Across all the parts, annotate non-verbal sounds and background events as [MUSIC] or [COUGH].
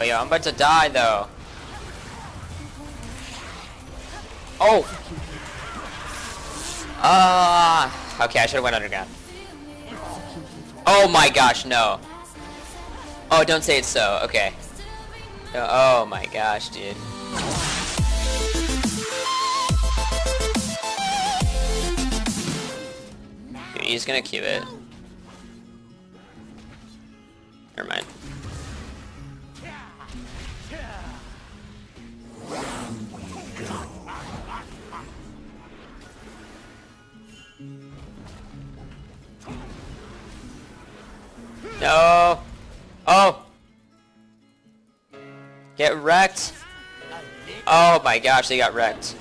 Oh yeah, I'm about to die though. Oh! Ah! okay, I should have went underground. Oh my gosh, no. Oh, don't say it's so. Okay. Oh my gosh, dude. Dude, he's gonna cue it. Never mind. No! Oh! Get wrecked! Oh my gosh, they got wrecked.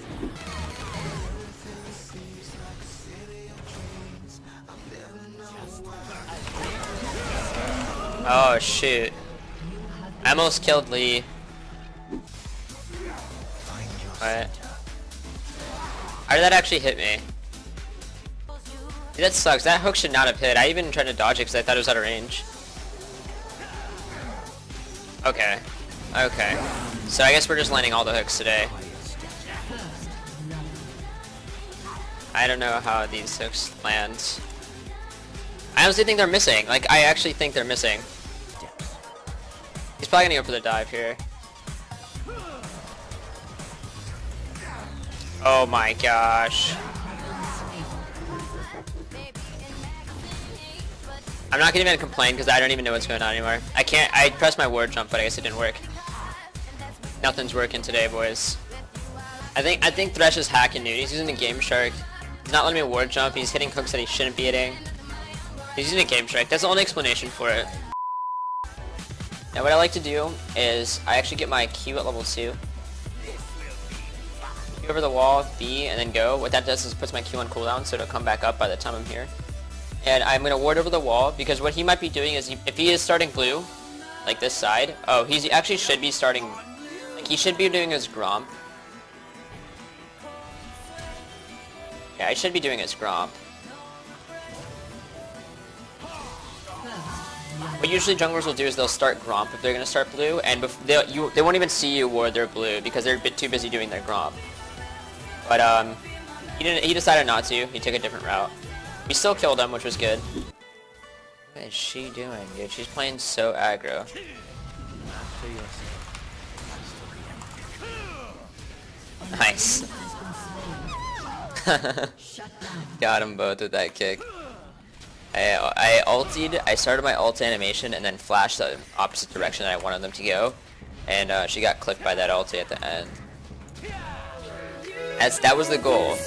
Oh shoot. I almost killed Lee. What? How did that actually hit me? Dude, that sucks. That hook should not have hit. I even tried to dodge it because I thought it was out of range. Okay. Okay. So I guess we're just landing all the hooks today. I don't know how these hooks land. I honestly think they're missing. Like, I actually think they're missing. He's probably gonna go for the dive here. Oh my gosh. I'm not gonna even complain because I don't even know what's going on anymore. I can't, I pressed my ward jump, but I guess it didn't work. Nothing's working today, boys. I think, I think Thresh is hacking, dude. He's using the Game Shark. He's not letting me ward jump. He's hitting hooks that he shouldn't be hitting. He's using a Game Shark. That's the only explanation for it. Now what I like to do is I actually get my Q at level 2. Q over the wall, B, and then go. What that does is puts my Q on cooldown so it'll come back up by the time I'm here. And I'm going to ward over the wall because what he might be doing is he, if he is starting blue, like this side, oh, he actually should be starting, like he should be doing his Gromp. Yeah, I should be doing his Gromp. What usually junglers will do is they'll start Gromp if they're going to start blue, and they you, they won't even see you ward their blue because they're a bit too busy doing their Gromp. But um, he didn't. He decided not to. He took a different route. We still killed him, which was good. What is she doing, dude? She's playing so aggro. Nice. [LAUGHS] Got them both with that kick. I, I ulted, I started my ult animation and then flashed the opposite direction that I wanted them to go. And uh, she got clipped by that ulti at the end. As that was the goal.